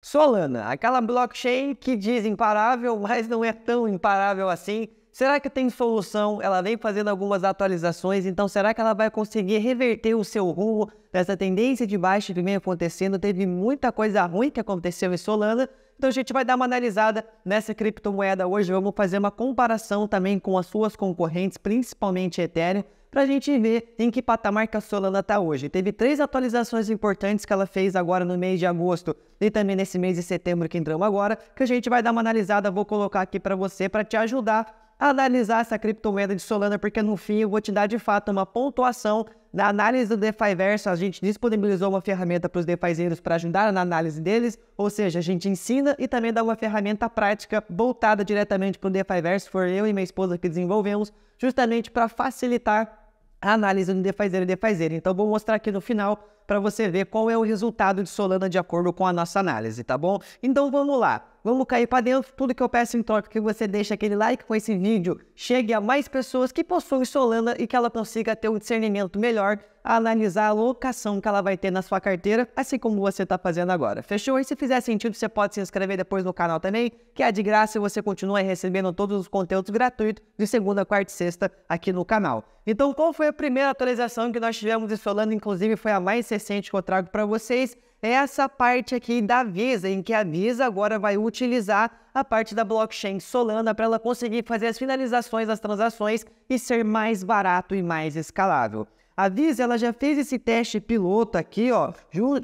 Solana, aquela blockchain que diz imparável, mas não é tão imparável assim. Será que tem solução? Ela vem fazendo algumas atualizações, então será que ela vai conseguir reverter o seu rumo dessa tendência de baixa que vem acontecendo? Teve muita coisa ruim que aconteceu em Solana, então a gente vai dar uma analisada nessa criptomoeda hoje. Vamos fazer uma comparação também com as suas concorrentes, principalmente Ethereum para a gente ver em que patamar que a Solana está hoje. Teve três atualizações importantes que ela fez agora no mês de agosto e também nesse mês de setembro que entramos agora, que a gente vai dar uma analisada, vou colocar aqui para você para te ajudar analisar essa criptomoeda de Solana, porque no fim eu vou te dar de fato uma pontuação na análise do DeFi Verso. A gente disponibilizou uma ferramenta para os DeFizeiros para ajudar na análise deles, ou seja, a gente ensina e também dá uma ferramenta prática voltada diretamente para o DeFi Verso. Foi eu e minha esposa que desenvolvemos, justamente para facilitar a análise do defazer e defazer. Então, vou mostrar aqui no final para você ver qual é o resultado de Solana de acordo com a nossa análise, tá bom? Então, vamos lá. Vamos cair para dentro. Tudo que eu peço em troca é que você deixe aquele like com esse vídeo, chegue a mais pessoas que possuem Solana e que ela consiga ter um discernimento melhor a analisar a alocação que ela vai ter na sua carteira, assim como você está fazendo agora. Fechou? E se fizer sentido, você pode se inscrever depois no canal também, que é de graça e você continua recebendo todos os conteúdos gratuitos de segunda, quarta e sexta aqui no canal. Então, qual foi a primeira atualização que nós tivemos em Solana? Inclusive, foi a mais que eu trago para vocês é essa parte aqui da Visa, em que a Visa agora vai utilizar a parte da blockchain Solana para ela conseguir fazer as finalizações das transações e ser mais barato e mais escalável. A Visa ela já fez esse teste piloto aqui, ó,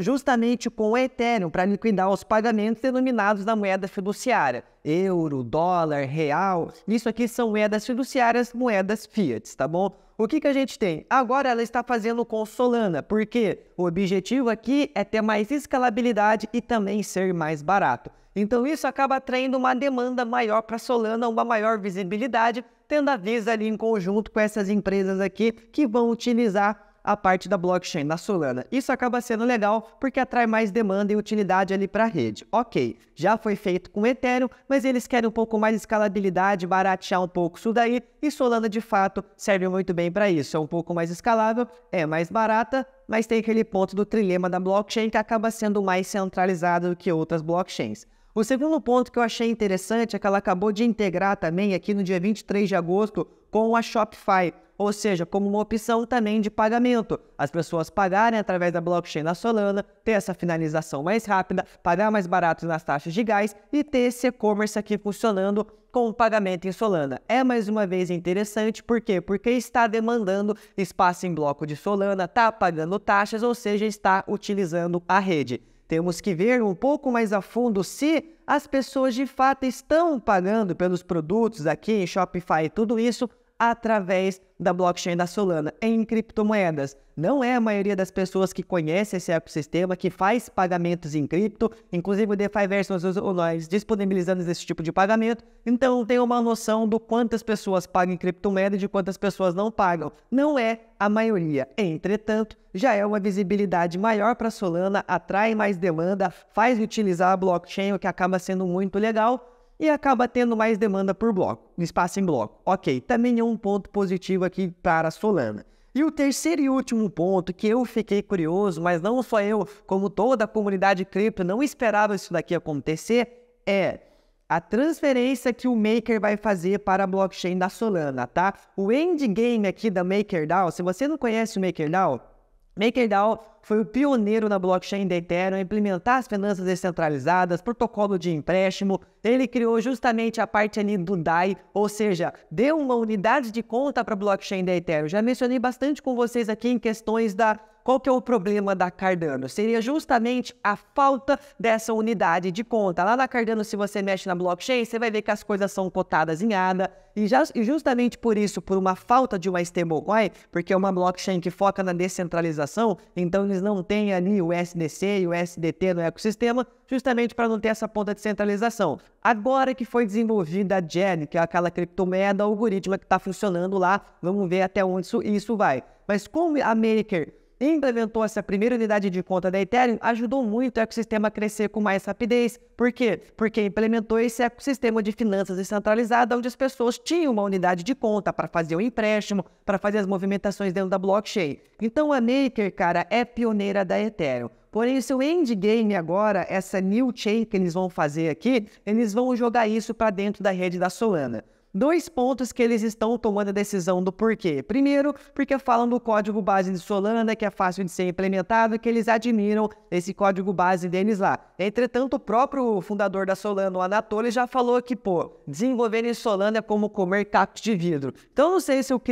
justamente com o Ethereum para liquidar os pagamentos denominados na moeda fiduciária, euro, dólar, real. Isso aqui são moedas fiduciárias, moedas fiat, tá bom? O que, que a gente tem? Agora ela está fazendo com Solana, porque o objetivo aqui é ter mais escalabilidade e também ser mais barato. Então isso acaba atraindo uma demanda maior para Solana, uma maior visibilidade, tendo a Visa ali em conjunto com essas empresas aqui que vão utilizar a parte da blockchain da Solana. Isso acaba sendo legal porque atrai mais demanda e utilidade ali para a rede. Ok, já foi feito com Ethereum, mas eles querem um pouco mais de escalabilidade, baratear um pouco isso daí, e Solana de fato serve muito bem para isso. É um pouco mais escalável, é mais barata, mas tem aquele ponto do trilema da blockchain que acaba sendo mais centralizado do que outras blockchains. O segundo ponto que eu achei interessante é que ela acabou de integrar também aqui no dia 23 de agosto com a Shopify, ou seja, como uma opção também de pagamento. As pessoas pagarem através da blockchain da Solana, ter essa finalização mais rápida, pagar mais barato nas taxas de gás e ter esse e-commerce aqui funcionando com o pagamento em Solana. É mais uma vez interessante, por quê? Porque está demandando espaço em bloco de Solana, está pagando taxas, ou seja, está utilizando a rede. Temos que ver um pouco mais a fundo se as pessoas de fato estão pagando pelos produtos aqui em Shopify e tudo isso através da blockchain da Solana em criptomoedas. Não é a maioria das pessoas que conhece esse ecossistema, que faz pagamentos em cripto, inclusive o DeFi Versus nós disponibilizamos esse tipo de pagamento, então tem uma noção do quantas pessoas pagam em criptomoeda e de quantas pessoas não pagam. Não é a maioria. Entretanto, já é uma visibilidade maior para Solana, atrai mais demanda, faz utilizar a blockchain, o que acaba sendo muito legal e acaba tendo mais demanda por bloco, espaço em bloco. Ok, também é um ponto positivo aqui para a Solana. E o terceiro e último ponto que eu fiquei curioso, mas não só eu, como toda a comunidade cripto não esperava isso daqui acontecer, é a transferência que o Maker vai fazer para a blockchain da Solana, tá? O endgame aqui da MakerDAO, se você não conhece o MakerDAO, MakerDAO foi o pioneiro na blockchain da Ethereum a implementar as finanças descentralizadas, protocolo de empréstimo. Ele criou justamente a parte ali do DAI, ou seja, deu uma unidade de conta para a blockchain da Ethereum. Já mencionei bastante com vocês aqui em questões da qual que é o problema da Cardano? Seria justamente a falta dessa unidade de conta. Lá na Cardano, se você mexe na blockchain, você vai ver que as coisas são cotadas em ADA, e, já, e justamente por isso, por uma falta de uma stablecoin, porque é uma blockchain que foca na descentralização, então eles não têm ali o SDC e o SDT no ecossistema, justamente para não ter essa ponta de centralização. Agora que foi desenvolvida a GEN, que é aquela criptomoeda algorítmica que está funcionando lá, vamos ver até onde isso, isso vai. Mas como a Maker implementou essa primeira unidade de conta da Ethereum, ajudou muito o ecossistema a crescer com mais rapidez. Por quê? Porque implementou esse ecossistema de finanças descentralizada, onde as pessoas tinham uma unidade de conta para fazer o empréstimo, para fazer as movimentações dentro da blockchain. Então a Maker, cara, é pioneira da Ethereum. Porém, o seu endgame agora, essa new chain que eles vão fazer aqui, eles vão jogar isso para dentro da rede da Solana dois pontos que eles estão tomando a decisão do porquê. Primeiro, porque falam do código base de Solana, que é fácil de ser implementado, que eles admiram esse código base deles lá. Entretanto, o próprio fundador da Solana, o Anatoly, já falou que, pô, desenvolver em Solana é como comer cacos de vidro. Então, não sei se eu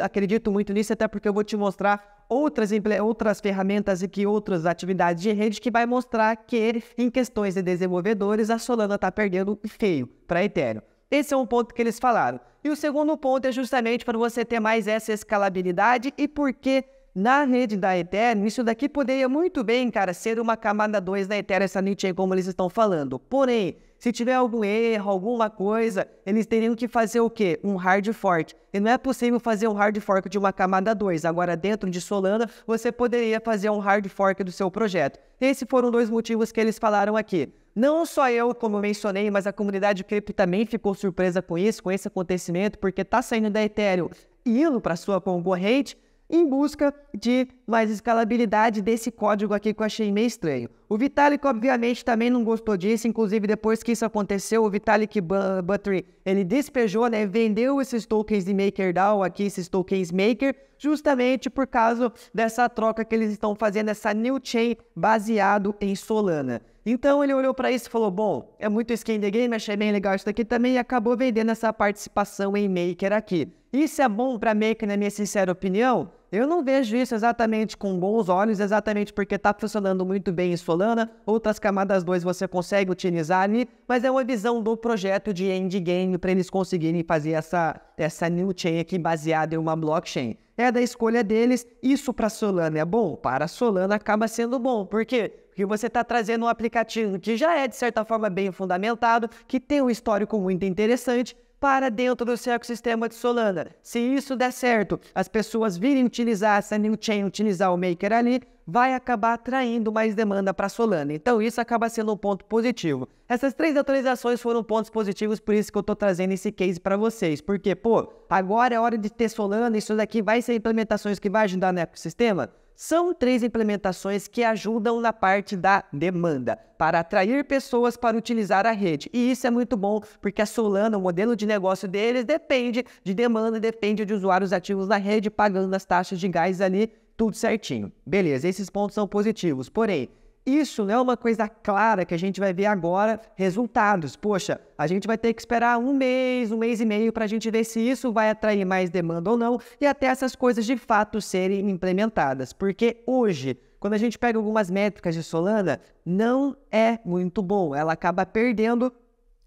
acredito muito nisso, até porque eu vou te mostrar outras, outras ferramentas e que outras atividades de rede que vai mostrar que, em questões de desenvolvedores, a Solana está perdendo feio para Ethereum. Esse é um ponto que eles falaram. E o segundo ponto é justamente para você ter mais essa escalabilidade e porque na rede da Ethereum, isso daqui poderia muito bem, cara, ser uma camada 2 da Ethereum, essa chain como eles estão falando. Porém, se tiver algum erro, alguma coisa, eles teriam que fazer o quê? Um hard fork. E não é possível fazer um hard fork de uma camada 2. Agora, dentro de Solana, você poderia fazer um hard fork do seu projeto. Esses foram dois motivos que eles falaram aqui. Não só eu, como mencionei, mas a comunidade cripto também ficou surpresa com isso, com esse acontecimento, porque está saindo da Ethereum e indo para sua concorrente em busca de mais escalabilidade desse código aqui que eu achei meio estranho. O Vitalik, obviamente, também não gostou disso, inclusive depois que isso aconteceu, o Vitalik Buttery, ele despejou, né, vendeu esses tokens de MakerDAO aqui, esses tokens Maker, justamente por causa dessa troca que eles estão fazendo, essa new chain baseado em Solana. Então ele olhou para isso e falou: Bom, é muito skin the game, achei bem legal isso daqui também, e acabou vendendo essa participação em Maker aqui. Isso é bom para Maker, na minha sincera opinião? Eu não vejo isso exatamente com bons olhos, exatamente porque está funcionando muito bem em Solana. Outras camadas 2 você consegue utilizar ali, mas é uma visão do projeto de endgame para eles conseguirem fazer essa, essa new chain aqui baseada em uma blockchain. É da escolha deles. Isso para Solana é bom? Para Solana acaba sendo bom. Por quê? Porque você está trazendo um aplicativo que já é de certa forma bem fundamentado, que tem um histórico muito interessante, para dentro do seu ecossistema de Solana. Se isso der certo, as pessoas virem utilizar essa new chain, utilizar o Maker ali, vai acabar atraindo mais demanda para Solana. Então isso acaba sendo um ponto positivo. Essas três atualizações foram pontos positivos, por isso que eu estou trazendo esse case para vocês. Porque, pô, agora é hora de ter Solana, isso daqui vai ser implementações que vai ajudar no ecossistema? São três implementações que ajudam na parte da demanda, para atrair pessoas para utilizar a rede. E isso é muito bom, porque a Solana, o modelo de negócio deles, depende de demanda, depende de usuários ativos na rede, pagando as taxas de gás ali, tudo certinho. Beleza, esses pontos são positivos. Porém, isso não é uma coisa clara que a gente vai ver agora resultados. Poxa, a gente vai ter que esperar um mês, um mês e meio para a gente ver se isso vai atrair mais demanda ou não e até essas coisas de fato serem implementadas. Porque hoje, quando a gente pega algumas métricas de Solana, não é muito bom. Ela acaba perdendo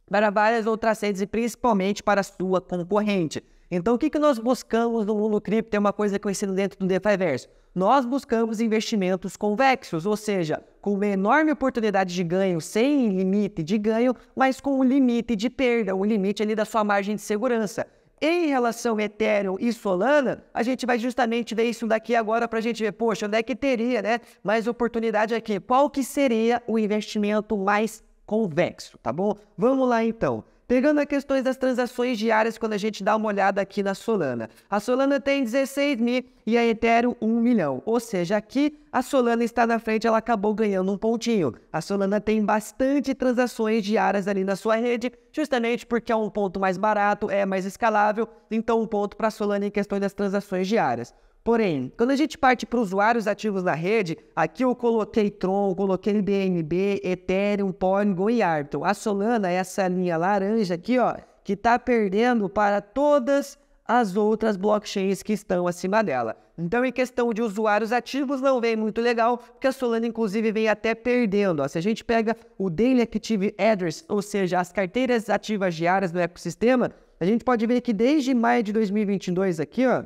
para várias outras redes e principalmente para a sua concorrente. Então, o que, que nós buscamos no mundo cripto? Tem uma coisa ensino dentro do DeFi Verso. Nós buscamos investimentos convexos, ou seja, com uma enorme oportunidade de ganho, sem limite de ganho, mas com um limite de perda, um limite ali da sua margem de segurança. Em relação a Ethereum e Solana, a gente vai justamente ver isso daqui agora para a gente ver, poxa, onde é que teria né, mais oportunidade aqui? Qual que seria o investimento mais convexo, tá bom? Vamos lá então. Pegando as questões das transações diárias, quando a gente dá uma olhada aqui na Solana. A Solana tem 16 mil e a Ethereum 1 milhão. Ou seja, aqui a Solana está na frente, ela acabou ganhando um pontinho. A Solana tem bastante transações diárias ali na sua rede, justamente porque é um ponto mais barato, é mais escalável. Então, um ponto para a Solana em questão das transações diárias. Porém, quando a gente parte para usuários ativos na rede, aqui eu coloquei Tron, coloquei BNB, Ethereum, Polygon e Arbitrum. A Solana é essa linha laranja aqui, ó, que está perdendo para todas as outras blockchains que estão acima dela. Então, em questão de usuários ativos, não vem muito legal, porque a Solana, inclusive, vem até perdendo. Ó. Se a gente pega o Daily Active Address, ou seja, as carteiras ativas diárias do ecossistema, a gente pode ver que desde maio de 2022 aqui, ó,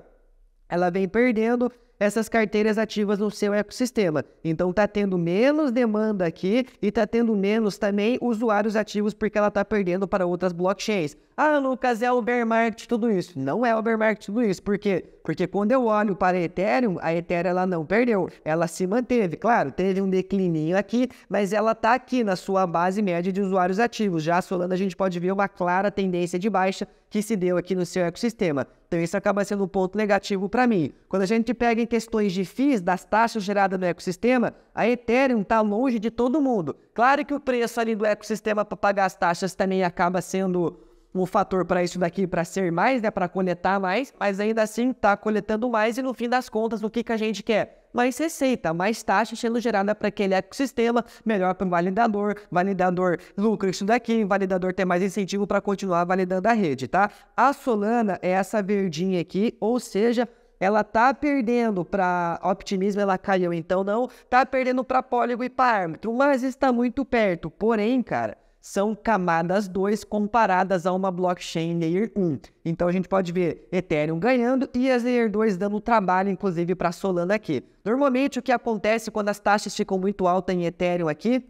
ela vem perdendo essas carteiras ativas no seu ecossistema. Então está tendo menos demanda aqui e está tendo menos também usuários ativos porque ela está perdendo para outras blockchains. Ah, Lucas, é o bear market tudo isso. Não é o bear market tudo isso. Por quê? Porque quando eu olho para a Ethereum, a Ethereum ela não perdeu, ela se manteve. Claro, teve um declininho aqui, mas ela está aqui na sua base média de usuários ativos. Já a Solana a gente pode ver uma clara tendência de baixa que se deu aqui no seu ecossistema. Então isso acaba sendo um ponto negativo para mim. Quando a gente pega em questões de FIIs, das taxas geradas no ecossistema, a Ethereum está longe de todo mundo. Claro que o preço ali do ecossistema para pagar as taxas também acaba sendo um fator para isso daqui, para ser mais, né, para coletar mais, mas ainda assim está coletando mais e no fim das contas, o que, que a gente quer? Mais receita, mais taxa sendo gerada para aquele ecossistema, melhor para o validador, validador lucra isso daqui, validador ter mais incentivo para continuar validando a rede, tá? A Solana é essa verdinha aqui, ou seja, ela tá perdendo para optimismo, ela caiu, então não, tá perdendo para Polygon e parâmetro, mas está muito perto. Porém, cara, são camadas 2 comparadas a uma blockchain Layer 1. Então a gente pode ver Ethereum ganhando e as Layer 2 dando trabalho, inclusive, para Solana aqui. Normalmente o que acontece quando as taxas ficam muito altas em Ethereum aqui,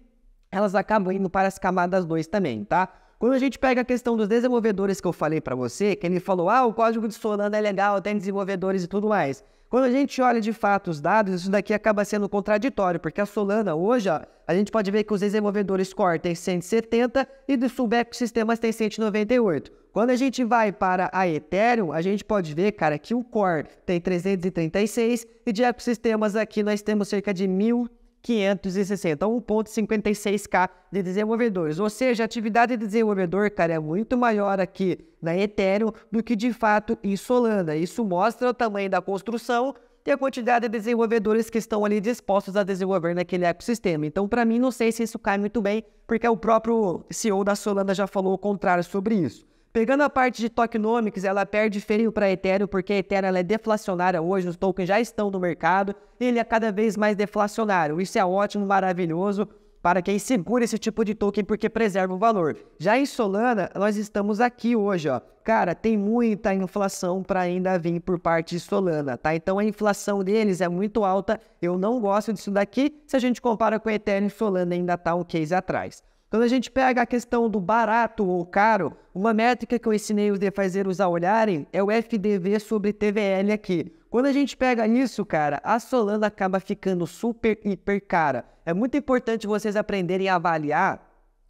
elas acabam indo para as camadas 2 também, tá? Quando a gente pega a questão dos desenvolvedores que eu falei para você, que ele falou, ah, o código de Solana é legal, tem desenvolvedores e tudo mais. Quando a gente olha de fato os dados, isso daqui acaba sendo contraditório, porque a Solana hoje, a gente pode ver que os desenvolvedores core tem 170 e dos subecossistemas tem 198. Quando a gente vai para a Ethereum, a gente pode ver, cara, que o core tem 336 e de ecossistemas aqui nós temos cerca de 1.000 560, 1.56k de desenvolvedores. Ou seja, a atividade de desenvolvedor, cara, é muito maior aqui na Ethereum do que de fato em Solana. Isso mostra o tamanho da construção e a quantidade de desenvolvedores que estão ali dispostos a desenvolver naquele ecossistema. Então, para mim, não sei se isso cai muito bem, porque o próprio CEO da Solana já falou o contrário sobre isso. Pegando a parte de tokenomics, ela perde feio para Ethereum, porque a Ethereum é deflacionária hoje, os tokens já estão no mercado, e ele é cada vez mais deflacionário. Isso é ótimo, maravilhoso para quem segura esse tipo de token porque preserva o valor. Já em Solana, nós estamos aqui hoje, ó. Cara, tem muita inflação para ainda vir por parte de Solana, tá? Então a inflação deles é muito alta. Eu não gosto disso daqui. Se a gente compara com Ethereum, Solana ainda tá um case atrás. Quando a gente pega a questão do barato ou caro, uma métrica que eu ensinei os defazeiros a olharem é o FDV sobre TVL aqui. Quando a gente pega isso, cara, a Solana acaba ficando super, hiper cara. É muito importante vocês aprenderem a avaliar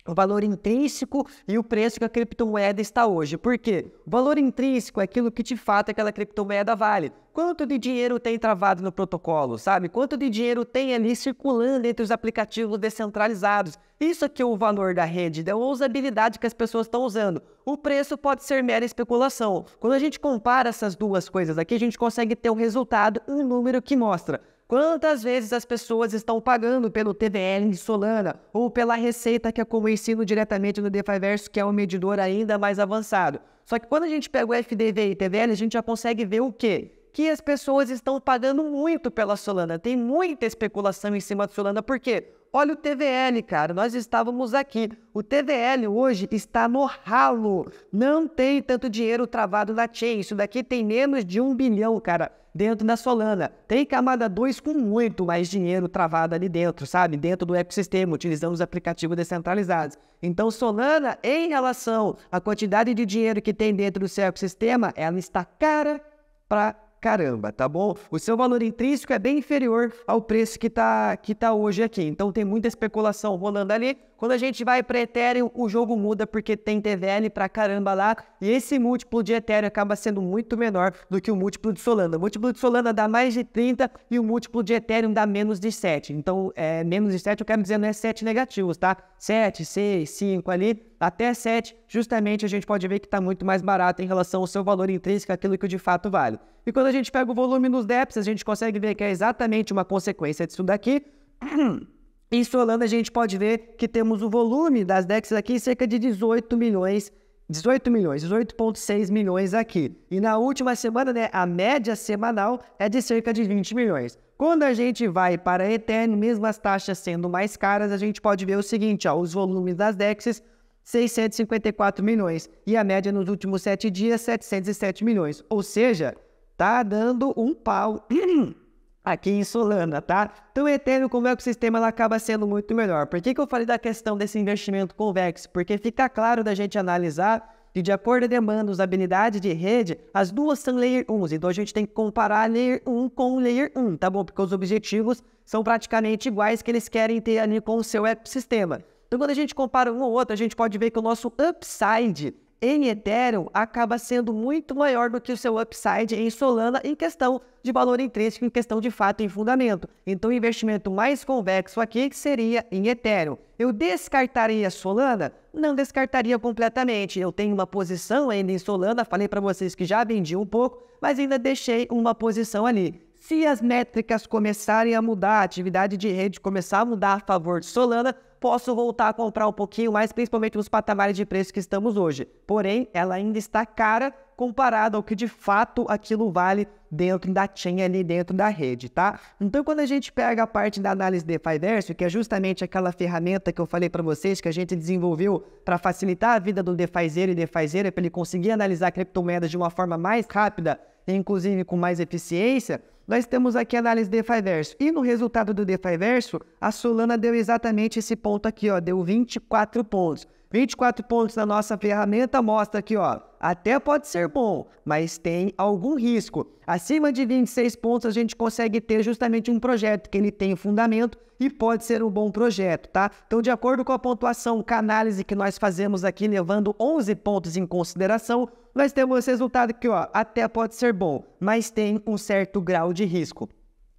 o valor intrínseco e o preço que a criptomoeda está hoje. Por quê? O valor intrínseco é aquilo que de fato aquela criptomoeda vale. Quanto de dinheiro tem travado no protocolo, sabe? Quanto de dinheiro tem ali circulando entre os aplicativos descentralizados? Isso aqui é o valor da rede, da usabilidade que as pessoas estão usando. O preço pode ser mera especulação. Quando a gente compara essas duas coisas aqui, a gente consegue ter um resultado, um número que mostra Quantas vezes as pessoas estão pagando pelo TVL de Solana ou pela receita que é como eu ensino diretamente no DeFiverso, que é um medidor ainda mais avançado. Só que quando a gente pega o FDV e TVL, a gente já consegue ver o quê? Que as pessoas estão pagando muito pela Solana. Tem muita especulação em cima da Solana, por quê? Olha o TVL, cara, nós estávamos aqui. O TVL hoje está no ralo. Não tem tanto dinheiro travado na chain. Isso daqui tem menos de um bilhão, cara, dentro da Solana. Tem camada 2 com muito mais dinheiro travado ali dentro, sabe? Dentro do ecossistema, utilizando os aplicativos descentralizados. Então, Solana, em relação à quantidade de dinheiro que tem dentro do seu ecossistema, ela está cara para caramba, tá bom? O seu valor intrínseco é bem inferior ao preço que está que tá hoje aqui. Então tem muita especulação rolando ali. Quando a gente vai para Ethereum, o jogo muda porque tem TVL pra caramba lá. E esse múltiplo de Ethereum acaba sendo muito menor do que o múltiplo de Solana. O múltiplo de Solana dá mais de 30 e o múltiplo de Ethereum dá menos de 7. Então, é, menos de 7 eu quero dizer não é 7 negativos, tá? 7, 6, 5 ali, até 7, justamente a gente pode ver que está muito mais barato em relação ao seu valor intrínseco, aquilo que de fato vale. E quando a gente pega o volume nos DEPs, a gente consegue ver que é exatamente uma consequência disso daqui. Em Solana a gente pode ver que temos o volume das DEX aqui cerca de 18 milhões 18 milhões, 18,6 milhões aqui. E na última semana, né, a média semanal é de cerca de 20 milhões. Quando a gente vai para Ethereum, mesmo as taxas sendo mais caras, a gente pode ver o seguinte, ó, os volumes das DEXs, 654 milhões. E a média nos últimos 7 dias, 707 milhões. Ou seja, tá dando um pau aqui em Solana, tá? Então, o Ethereum como ecossistema ela acaba sendo muito melhor. Por que, que eu falei da questão desse investimento convexo? Porque fica claro da gente analisar que de acordo com a demanda, usabilidade de rede, as duas são Layer 1. Então, a gente tem que comparar Layer 1 com Layer 1, tá bom? Porque os objetivos são praticamente iguais que eles querem ter ali com o seu ecossistema. Então, quando a gente compara um ou outro, a gente pode ver que o nosso upside em Ethereum acaba sendo muito maior do que o seu upside em Solana em questão de valor intrínseco, em questão de fato em fundamento. Então, o investimento mais convexo aqui seria em Ethereum. Eu descartaria Solana? Não descartaria completamente. Eu tenho uma posição ainda em Solana, falei para vocês que já vendi um pouco, mas ainda deixei uma posição ali. Se as métricas começarem a mudar, a atividade de rede começar a mudar a favor de Solana, posso voltar a comprar um pouquinho mais, principalmente nos patamares de preço que estamos hoje. Porém, ela ainda está cara comparado ao que de fato aquilo vale dentro da chain ali dentro da rede, tá? Então, quando a gente pega a parte da análise DeFi Verso, que é justamente aquela ferramenta que eu falei para vocês que a gente desenvolveu para facilitar a vida do DeFizeiro e DeFizeira para ele conseguir analisar criptomoedas de uma forma mais rápida e inclusive com mais eficiência, nós temos aqui a análise DeFi Verso. E no resultado do DeFi Verso, a Solana deu exatamente esse ponto aqui, ó, deu 24 pontos. 24 pontos na nossa ferramenta mostra aqui, ó, até pode ser bom, mas tem algum risco. Acima de 26 pontos a gente consegue ter justamente um projeto que ele tem fundamento e pode ser um bom projeto, tá? Então, de acordo com a pontuação, com a análise que nós fazemos aqui, levando 11 pontos em consideração, nós temos esse resultado aqui, ó, até pode ser bom, mas tem um certo grau de risco.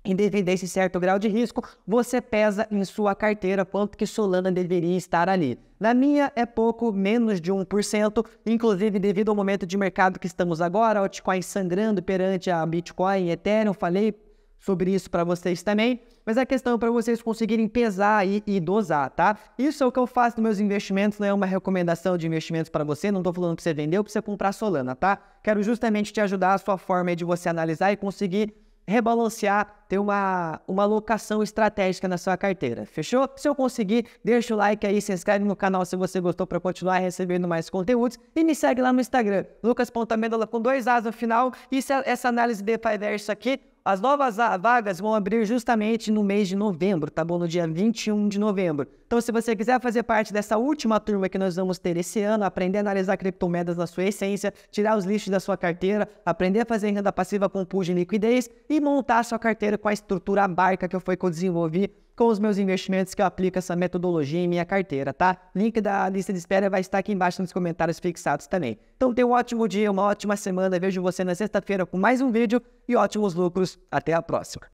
E a esse certo grau de risco, você pesa em sua carteira quanto que Solana deveria estar ali. Na minha é pouco menos de 1%, inclusive devido ao momento de mercado que estamos agora, altcoin sangrando perante a Bitcoin e Ethereum, falei sobre isso para vocês também. Mas a questão é para vocês conseguirem pesar e, e, dosar, tá? Isso é o que eu faço nos meus investimentos, não é uma recomendação de investimentos para você, não estou falando que você vendeu para você comprar Solana, tá? Quero justamente te ajudar a sua forma de você analisar e conseguir rebalancear, ter uma, uma alocação estratégica na sua carteira. Fechou? Se eu conseguir, deixa o like aí, se inscreve no canal se você gostou para continuar recebendo mais conteúdos e me segue lá no Instagram, lucas.amendola com dois As no final. E essa análise de Verso aqui, as novas vagas vão abrir justamente no mês de novembro, tá bom? No dia 21 de novembro. Então, se você quiser fazer parte dessa última turma que nós vamos ter esse ano, aprender a analisar criptomoedas na sua essência, tirar os lixos da sua carteira, aprender a fazer renda passiva com pool de liquidez e montar a sua carteira com a estrutura barca que foi que eu desenvolvi com os meus investimentos que eu aplico essa metodologia em minha carteira, tá? Link da lista de espera vai estar aqui embaixo nos comentários fixados também. Então tenha um ótimo dia, uma ótima semana. Vejo você na sexta-feira com mais um vídeo e ótimos lucros. Até a próxima.